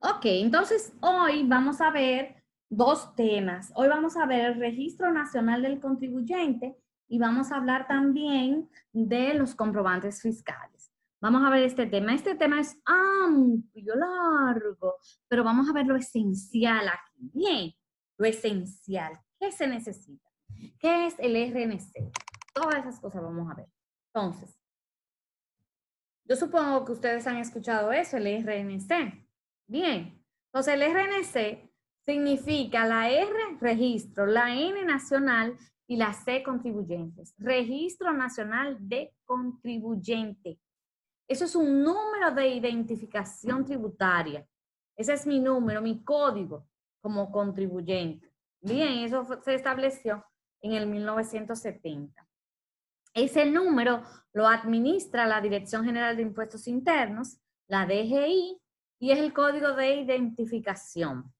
Ok, entonces hoy vamos a ver dos temas. Hoy vamos a ver el Registro Nacional del Contribuyente y vamos a hablar también de los comprobantes fiscales. Vamos a ver este tema. Este tema es amplio, largo, pero vamos a ver lo esencial aquí. Bien, lo esencial. ¿Qué se necesita? ¿Qué es el RNC? Todas esas cosas vamos a ver. Entonces, yo supongo que ustedes han escuchado eso, el RNC. Bien, entonces el RNC significa la R, registro, la N, nacional, y la C, contribuyentes. Registro Nacional de Contribuyente. Eso es un número de identificación tributaria. Ese es mi número, mi código como contribuyente. Bien, eso se estableció en el 1970. Ese número lo administra la Dirección General de Impuestos Internos, la DGI, y es el código de identificación.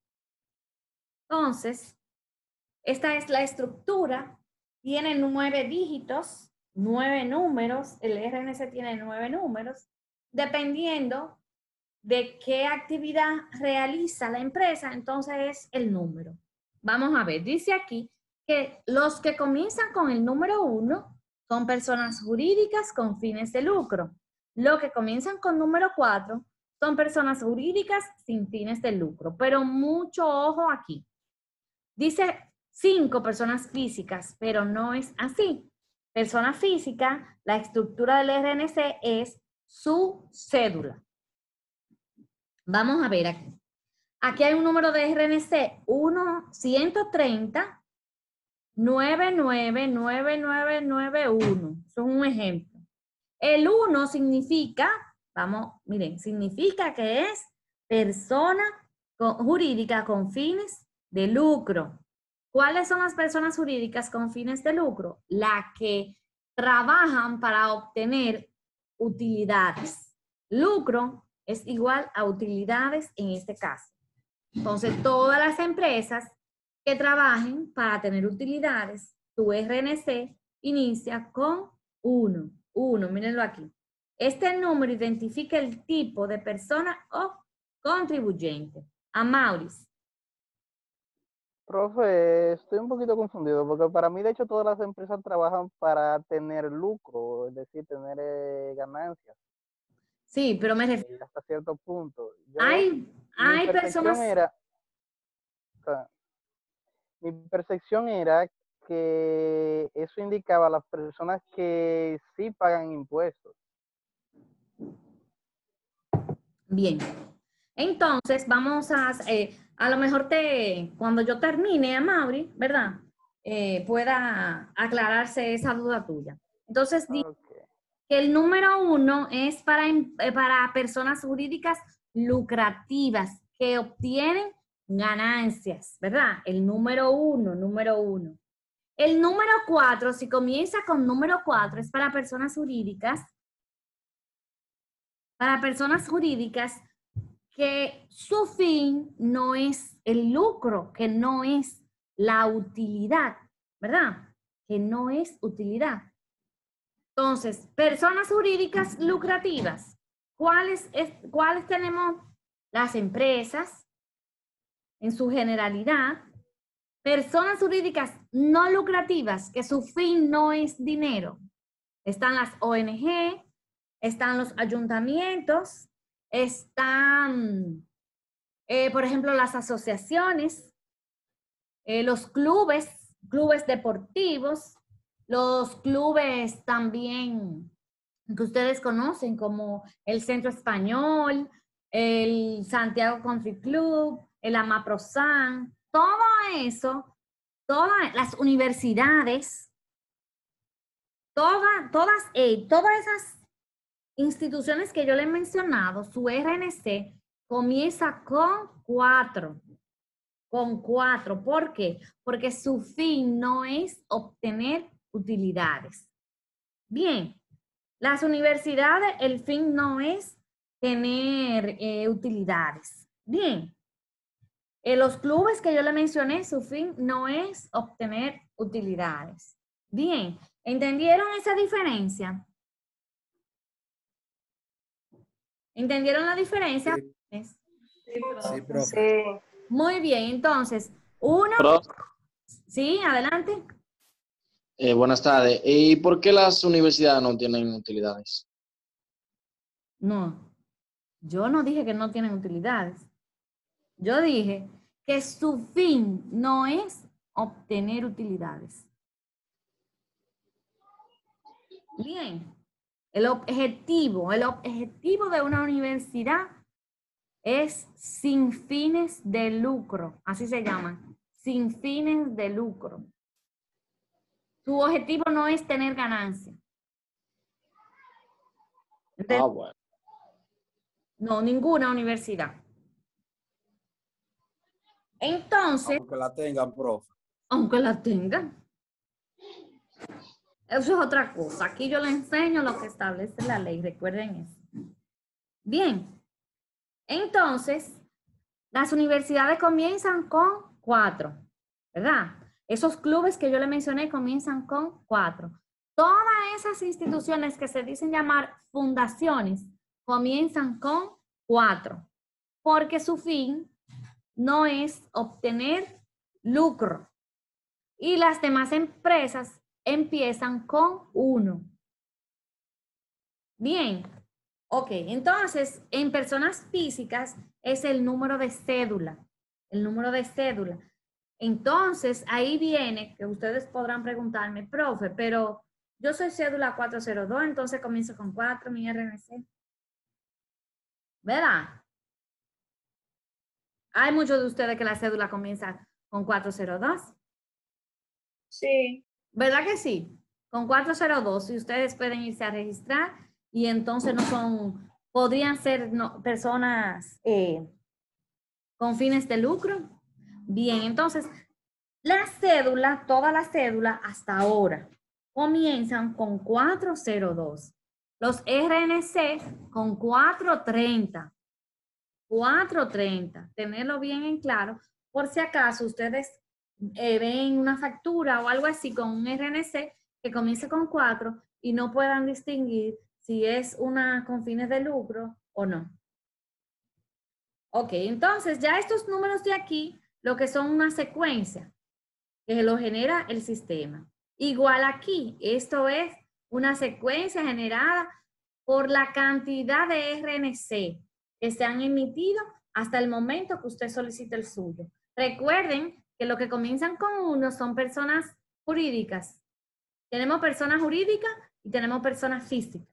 Entonces, esta es la estructura, tiene nueve dígitos, nueve números, el RNC tiene nueve números, dependiendo de qué actividad realiza la empresa, entonces es el número. Vamos a ver, dice aquí que los que comienzan con el número uno son personas jurídicas con fines de lucro. Los que comienzan con número cuatro son personas jurídicas sin fines de lucro. Pero mucho ojo aquí. Dice cinco personas físicas, pero no es así. Persona física, la estructura del RNC es su cédula. Vamos a ver aquí. Aquí hay un número de RNC 1, 130, 999991. Eso es un ejemplo. El 1 significa, vamos, miren, significa que es persona jurídica con fines de lucro. ¿Cuáles son las personas jurídicas con fines de lucro? Las que trabajan para obtener utilidades. Lucro es igual a utilidades en este caso. Entonces, todas las empresas que trabajen para tener utilidades, tu RNC inicia con 1. 1, mírenlo aquí. Este número identifica el tipo de persona o contribuyente. A Maurice, Profe, estoy un poquito confundido porque para mí, de hecho, todas las empresas trabajan para tener lucro, es decir, tener eh, ganancias. Sí, pero me refiero. Hasta cierto punto. hay hay personas. Era, mi percepción era que eso indicaba a las personas que sí pagan impuestos. Bien. Entonces, vamos a. Eh, a lo mejor te, cuando yo termine a Mauri, ¿verdad? Eh, pueda aclararse esa duda tuya. Entonces, que el número uno es para, em, eh, para personas jurídicas lucrativas que obtienen ganancias, ¿verdad? El número uno, número uno. El número cuatro, si comienza con número cuatro, es para personas jurídicas, para personas jurídicas que su fin no es el lucro, que no es la utilidad, ¿verdad? Que no es utilidad. Entonces, personas jurídicas lucrativas. ¿Cuáles, ¿Cuáles tenemos? Las empresas, en su generalidad. Personas jurídicas no lucrativas, que su fin no es dinero. Están las ONG, están los ayuntamientos, están, eh, por ejemplo, las asociaciones, eh, los clubes, clubes deportivos, los clubes también que ustedes conocen como el Centro Español, el Santiago Country Club, el Amaprosan, todo eso, todas las universidades, todas, todas, eh, todas esas instituciones que yo le he mencionado, su RNC comienza con cuatro. Con cuatro. ¿Por qué? Porque su fin no es obtener utilidades. Bien, las universidades, el fin no es tener eh, utilidades. Bien, en eh, los clubes que yo le mencioné, su fin no es obtener utilidades. Bien, ¿entendieron esa diferencia? ¿Entendieron la diferencia? Sí, profe. Muy bien, entonces, uno... Sí, adelante. Eh, buenas tardes. ¿Y por qué las universidades no tienen utilidades? No, yo no dije que no tienen utilidades. Yo dije que su fin no es obtener utilidades. Bien, el objetivo, el objetivo de una universidad es sin fines de lucro, así se llama, sin fines de lucro. Su objetivo no es tener ganancia. ah, bueno. No, ninguna universidad. Entonces. Aunque la tengan, profe. Aunque la tengan. Eso es otra cosa. Aquí yo le enseño lo que establece la ley. Recuerden eso. Bien. Entonces, las universidades comienzan con cuatro, ¿verdad? Esos clubes que yo le mencioné comienzan con cuatro. Todas esas instituciones que se dicen llamar fundaciones comienzan con cuatro, porque su fin no es obtener lucro. Y las demás empresas empiezan con uno. Bien, ok, entonces en personas físicas es el número de cédula, el número de cédula. Entonces ahí viene que ustedes podrán preguntarme, profe, pero yo soy cédula 402, entonces comienzo con 4, mi RNC. ¿Verdad? Hay muchos de ustedes que la cédula comienza con 402. Sí. ¿Verdad que sí? Con 402 y ustedes pueden irse a registrar y entonces no son, podrían ser personas eh, con fines de lucro. Bien, entonces la cédula, toda la cédula hasta ahora comienzan con 402. Los RNC con 430. 430. Tenerlo bien en claro. Por si acaso ustedes eh, ven una factura o algo así con un RNC que comience con 4 y no puedan distinguir si es una con fines de lucro o no. Ok, entonces ya estos números de aquí, lo que son una secuencia que lo genera el sistema. Igual aquí, esto es una secuencia generada por la cantidad de RNC que se han emitido hasta el momento que usted solicita el suyo. Recuerden que lo que comienzan con uno son personas jurídicas. Tenemos personas jurídicas y tenemos personas físicas.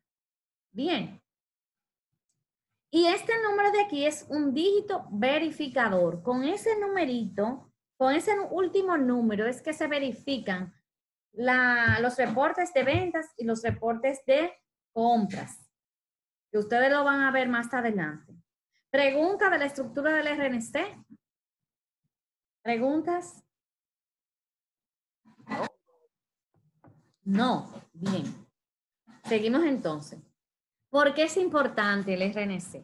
Bien. Y este número de aquí es un dígito verificador. Con ese numerito, con ese último número es que se verifican los reportes de ventas y los reportes de compras, que ustedes lo van a ver más adelante. Pregunta de la estructura del RNC. ¿Preguntas? No. Bien. Seguimos entonces. ¿Por qué es importante el RNC?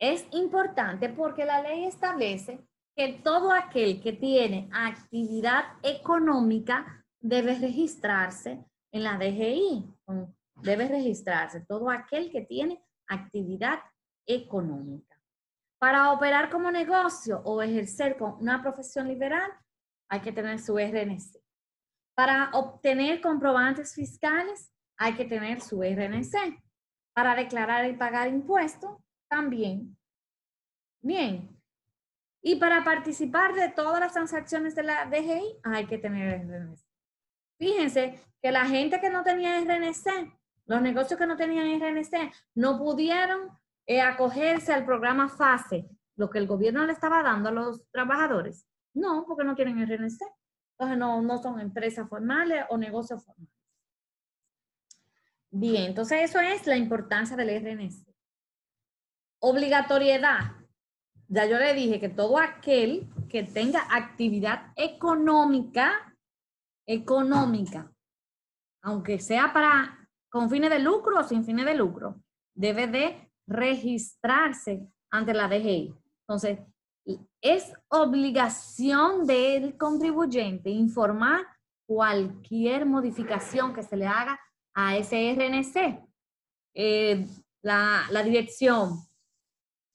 Es importante porque la ley establece que todo aquel que tiene actividad económica debe registrarse en la DGI. Debe registrarse todo aquel que tiene actividad económica. Para operar como negocio o ejercer con una profesión liberal, hay que tener su RNC. Para obtener comprobantes fiscales, hay que tener su RNC. Para declarar y pagar impuestos, también. Bien, y para participar de todas las transacciones de la DGI hay que tener RNC. Fíjense que la gente que no tenía RNC, los negocios que no tenían RNC, no pudieron eh, acogerse al programa FASE, lo que el gobierno le estaba dando a los trabajadores. No, porque no tienen RNC. Entonces no, no son empresas formales o negocios formales. Bien, entonces eso es la importancia del RNC. Obligatoriedad ya yo le dije que todo aquel que tenga actividad económica, económica, aunque sea para con fines de lucro o sin fines de lucro, debe de registrarse ante la DGI. Entonces, es obligación del contribuyente informar cualquier modificación que se le haga a ese RNC. Eh, la, dirección,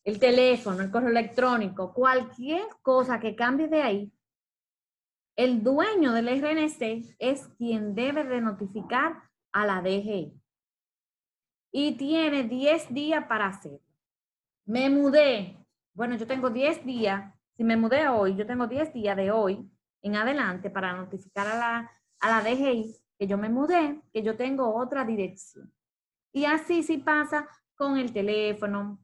el teléfono, el correo electrónico, cualquier cosa que cambie de ahí, el dueño del RNC es quien debe de notificar a la DGI. Y tiene 10 días para hacerlo. Me mudé. Bueno, yo tengo 10 días. Si me mudé hoy, yo tengo 10 días de hoy en adelante para notificar a la, a la DGI que yo me mudé, que yo tengo otra dirección. Y así sí pasa con el teléfono,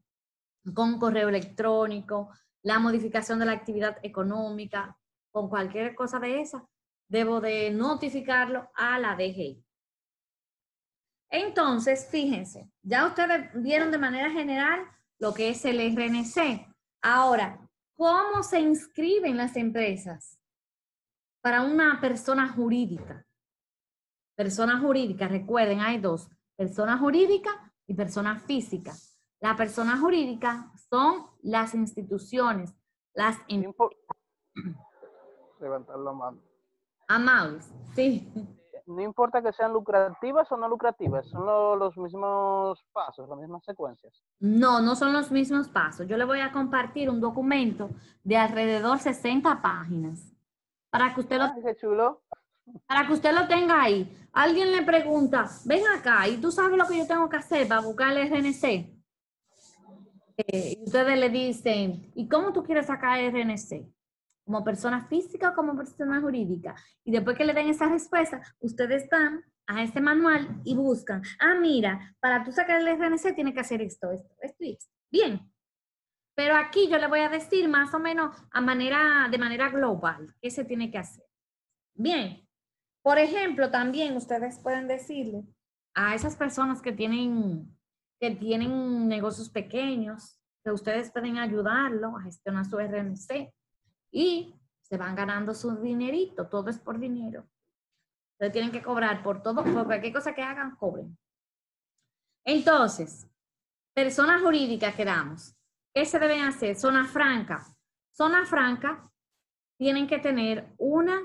con correo electrónico, la modificación de la actividad económica, con cualquier cosa de esa, debo de notificarlo a la DGI. Entonces, fíjense, ya ustedes vieron de manera general lo que es el RNC. Ahora, ¿cómo se inscriben las empresas para una persona jurídica? Persona jurídica, recuerden, hay dos, persona jurídica y persona física. La persona jurídica son las instituciones, las empresas. Levantar la mano. Amables, sí. No importa que sean lucrativas o no lucrativas, son lo- los mismos pasos, las mismas secuencias. No, no son los mismos pasos. Yo le voy a compartir un documento de alrededor 60 páginas para que usted lo, Ay, qué chulo. para que usted lo tenga ahí. Alguien le pregunta, ven acá, ¿y tú sabes lo que yo tengo que hacer para buscar el RNC? Eh, y ustedes le dicen, ¿y cómo tú quieres sacar el RNC? ¿Como persona física o como persona jurídica? Y después que le den esa respuesta, ustedes van a ese manual y buscan, ah, mira, para tú sacar el RNC tienes que hacer esto, esto, esto y esto. Bien. Pero aquí yo le voy a decir más o menos a manera, de manera global qué se tiene que hacer. Bien. Por ejemplo, también ustedes pueden decirle a esas personas que tienen, que tienen negocios pequeños, que ustedes pueden ayudarlo a gestionar su RNC y se van ganando su dinerito, todo es por dinero. Ustedes tienen que cobrar por todo, por cualquier cosa que hagan, cobren. Entonces, personas jurídicas que damos, ¿qué se deben hacer? Zona franca. Zona franca tienen que tener una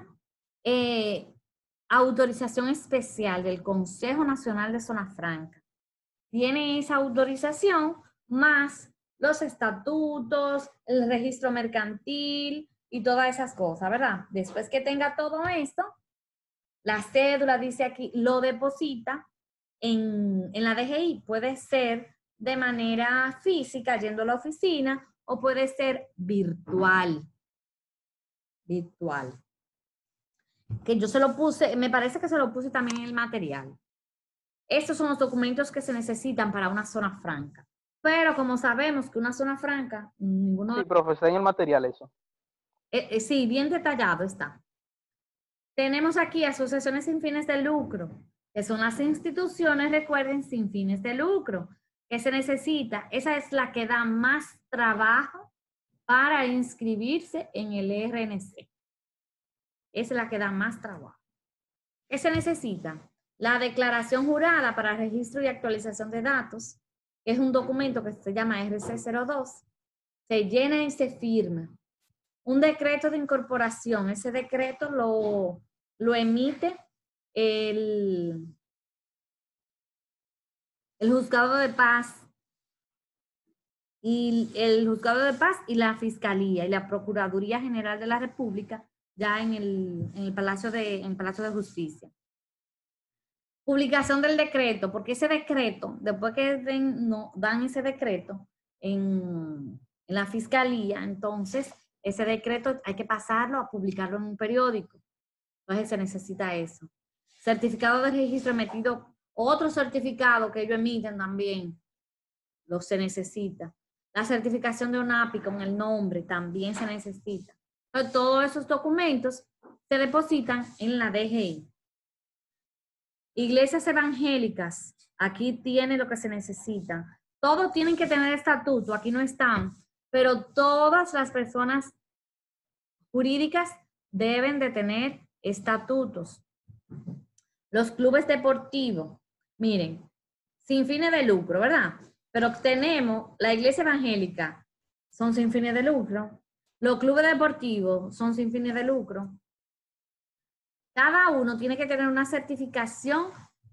eh, autorización especial del Consejo Nacional de Zona Franca. Tiene esa autorización más los estatutos, el registro mercantil y todas esas cosas, ¿verdad? Después que tenga todo esto, la cédula dice aquí, lo deposita en, en la DGI. Puede ser de manera física, yendo a la oficina, o puede ser virtual. Virtual que yo se lo puse, me parece que se lo puse también en el material. Estos son los documentos que se necesitan para una zona franca. Pero como sabemos que una zona franca, ninguno Sí, de profe, está en el material eso. Eh, eh, sí, bien detallado está. Tenemos aquí asociaciones sin fines de lucro, que son las instituciones, recuerden, sin fines de lucro, que se necesita. Esa es la que da más trabajo para inscribirse en el RNC. Es la que da más trabajo. ¿Qué se necesita? La declaración jurada para registro y actualización de datos, que es un documento que se llama RC02, se llena y se firma. Un decreto de incorporación, ese decreto lo, lo emite el, el juzgado de paz. Y el juzgado de paz y la fiscalía y la procuraduría general de la república ya en el, en el palacio de en palacio de justicia. Publicación del decreto porque ese decreto después que den, no, dan ese decreto en, en la fiscalía entonces ese decreto hay que pasarlo a publicarlo en un periódico. Entonces se necesita eso. Certificado de registro emitido otro certificado que ellos emiten también lo se necesita. La certificación de UNAPI con el nombre también se necesita. Entonces, todos esos documentos se depositan en la DGI. Iglesias evangélicas, aquí tiene lo que se necesita. Todos tienen que tener estatuto, aquí no están, pero todas las personas jurídicas deben de tener estatutos. Los clubes deportivos, miren, sin fines de lucro, ¿verdad? Pero tenemos la iglesia evangélica, son sin fines de lucro. Los clubes deportivos son sin fines de lucro. Cada uno tiene que tener una certificación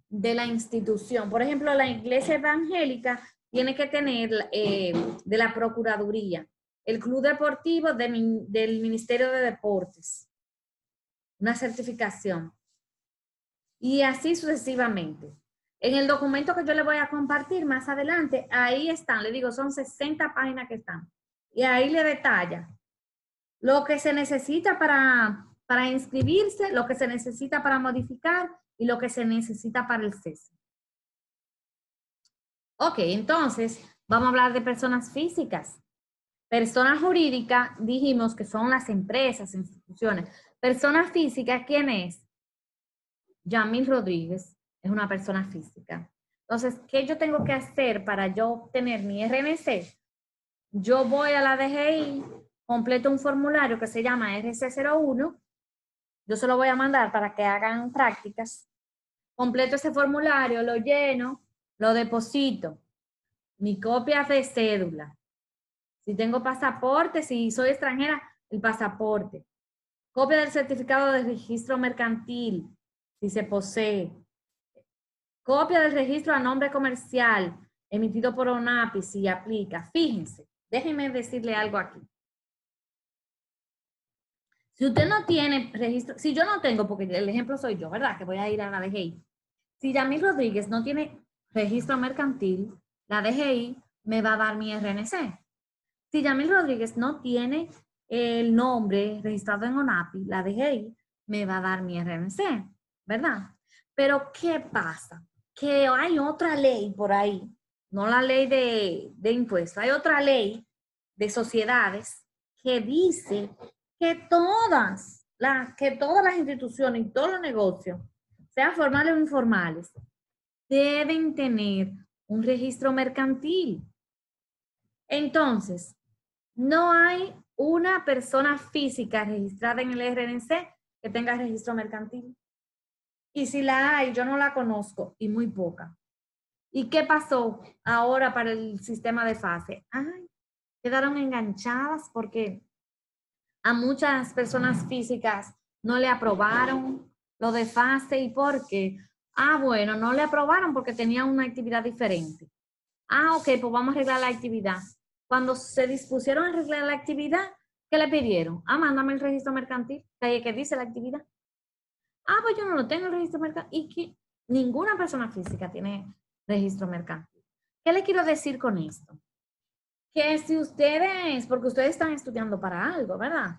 de la institución. Por ejemplo, la iglesia evangélica tiene que tener eh, de la Procuraduría, el Club Deportivo del Ministerio de Deportes, una certificación. Y así sucesivamente. En el documento que yo le voy a compartir más adelante, ahí están, le digo, son 60 páginas que están. Y ahí le detalla lo que se necesita para, para inscribirse, lo que se necesita para modificar y lo que se necesita para el cese. Ok, entonces vamos a hablar de personas físicas. Personas jurídicas, dijimos que son las empresas, instituciones. Personas físicas, ¿quién es? Yamil Rodríguez es una persona física. Entonces, ¿qué yo tengo que hacer para yo obtener mi RNC? Yo voy a la DGI, completo un formulario que se llama RC01. Yo se lo voy a mandar para que hagan prácticas. Completo ese formulario, lo lleno, lo deposito. Mi copia de cédula. Si tengo pasaporte, si soy extranjera, el pasaporte. Copia del certificado de registro mercantil, si se posee. Copia del registro a nombre comercial emitido por ONAPI, si aplica. Fíjense, déjenme decirle algo aquí. Si usted no tiene registro, si yo no tengo, porque el ejemplo soy yo, ¿verdad? Que voy a ir a la DGI. Si Yamil Rodríguez no tiene registro mercantil, la DGI me va a dar mi RNC. Si Yamil Rodríguez no tiene el nombre registrado en ONAPI, la DGI me va a dar mi RNC, ¿verdad? Pero ¿qué pasa? Que hay otra ley por ahí, no la ley de, de impuestos, hay otra ley de sociedades que dice que todas, las que todas las instituciones y todos los negocios, sean formales o informales, deben tener un registro mercantil. Entonces, no hay una persona física registrada en el RNC que tenga registro mercantil. Y si la hay, yo no la conozco y muy poca. ¿Y qué pasó ahora para el sistema de fase? Ay, quedaron enganchadas porque a muchas personas físicas no le aprobaron lo de fase y por qué. Ah, bueno, no le aprobaron porque tenía una actividad diferente. Ah, ok, pues vamos a arreglar la actividad. Cuando se dispusieron a arreglar la actividad, ¿qué le pidieron? Ah, mándame el registro mercantil, que que dice la actividad. Ah, pues yo no lo tengo el registro mercantil. Y que ninguna persona física tiene registro mercantil. ¿Qué le quiero decir con esto? Que si ustedes, porque ustedes están estudiando para algo, ¿verdad?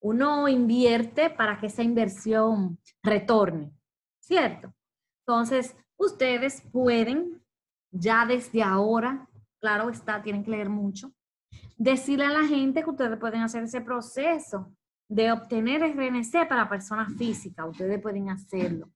Uno invierte para que esa inversión retorne, ¿cierto? Entonces, ustedes pueden ya desde ahora, claro está, tienen que leer mucho, decirle a la gente que ustedes pueden hacer ese proceso de obtener RNC para personas físicas. Ustedes pueden hacerlo.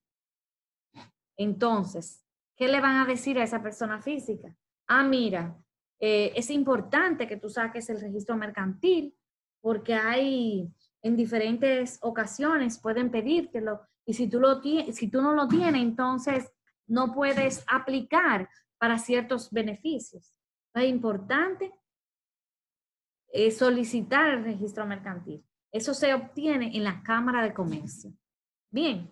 Entonces, ¿qué le van a decir a esa persona física? Ah, mira, eh, es importante que tú saques el registro mercantil porque hay en diferentes ocasiones pueden pedírtelo y si tú, lo si no lo tienes, entonces no puedes aplicar para ciertos beneficios. Es importante eh, solicitar el registro mercantil. Eso se obtiene en la Cámara de Comercio. Bien.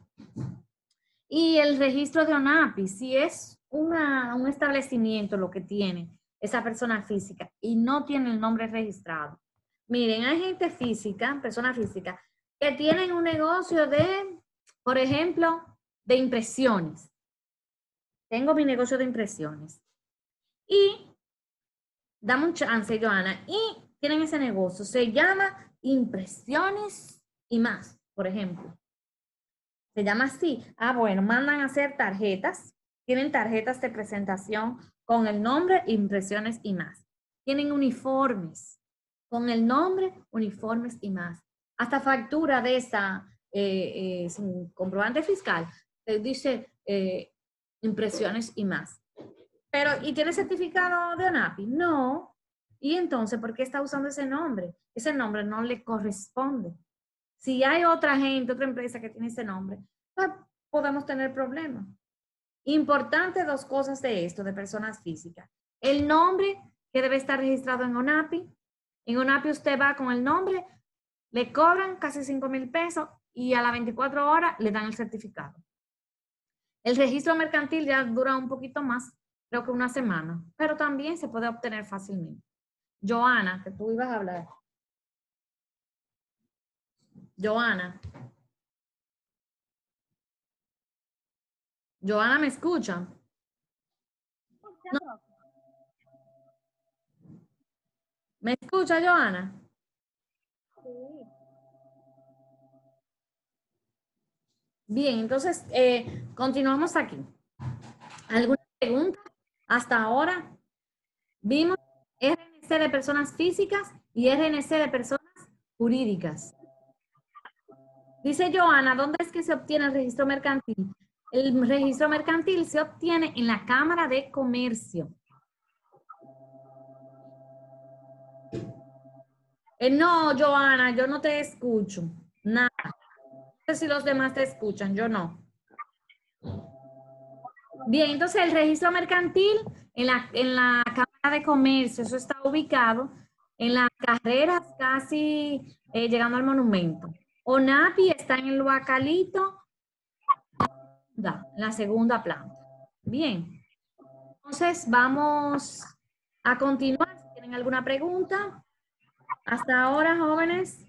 Y el registro de ONAPI, si es una- un establecimiento lo que tiene esa persona física y no tiene el nombre registrado. Miren, hay gente física, persona física, que tienen un negocio de, por ejemplo, de impresiones. Tengo mi negocio de impresiones. Y, dame un chance, Joana, y tienen ese negocio. Se llama impresiones y más, por ejemplo. Se llama así. Ah, bueno, mandan a hacer tarjetas. Tienen tarjetas de presentación con el nombre, impresiones y más. Tienen uniformes con el nombre, uniformes y más. Hasta factura de esa eh, eh, sin comprobante fiscal. Te dice eh, impresiones y más. Pero, ¿y tiene certificado de ONAPI? No. ¿Y entonces por qué está usando ese nombre? Ese nombre no le corresponde. Si hay otra gente, otra empresa que tiene ese nombre, pues podemos tener problemas. Importante dos cosas de esto, de personas físicas. El nombre que debe estar registrado en ONAPI. En ONAPI usted va con el nombre, le cobran casi 5 mil pesos y a las 24 horas le dan el certificado. El registro mercantil ya dura un poquito más, creo que una semana, pero también se puede obtener fácilmente. Joana, que tú ibas a hablar. Joana. Joana, ¿me escucha? ¿Me escucha, Joana? Bien, entonces eh, continuamos aquí. ¿Alguna pregunta hasta ahora? Vimos RNC de personas físicas y RNC de personas jurídicas. Dice Joana, ¿dónde es que se obtiene el registro mercantil? El registro mercantil se obtiene en la Cámara de Comercio. Eh, no, Joana, yo no te escucho. Si los demás te escuchan, yo no. Bien, entonces el registro mercantil en la, en la Cámara de Comercio, eso está ubicado en las carreras casi eh, llegando al monumento. ONAPI está en el Huacalito, la segunda planta. Bien. Entonces vamos a continuar. Si tienen alguna pregunta. Hasta ahora, jóvenes.